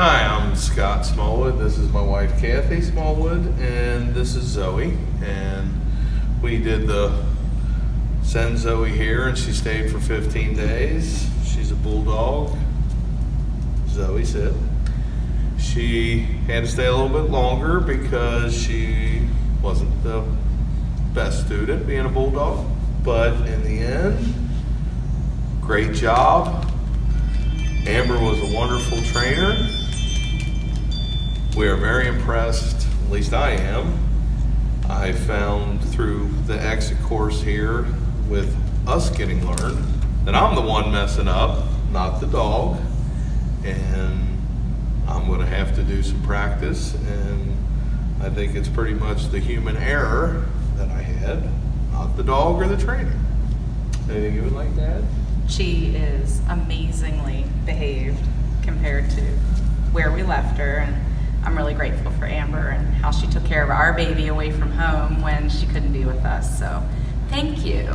Hi, I'm Scott Smallwood. This is my wife Kathy Smallwood, and this is Zoey. And we did the send Zoey here, and she stayed for 15 days. She's a bulldog. Zoey said she had to stay a little bit longer because she wasn't the best student being a bulldog. But in the end, great job. Amber was a wonderful trainer. We are very impressed, at least I am. I found through the exit course here with us getting learned that I'm the one messing up, not the dog. And I'm going to have to do some practice. And I think it's pretty much the human error that I had, not the dog or the trainer. Anything you would like to add? She is amazingly behaved compared to where we left her. And I'm really grateful for Amber and how she took care of our baby away from home when she couldn't be with us. So thank you.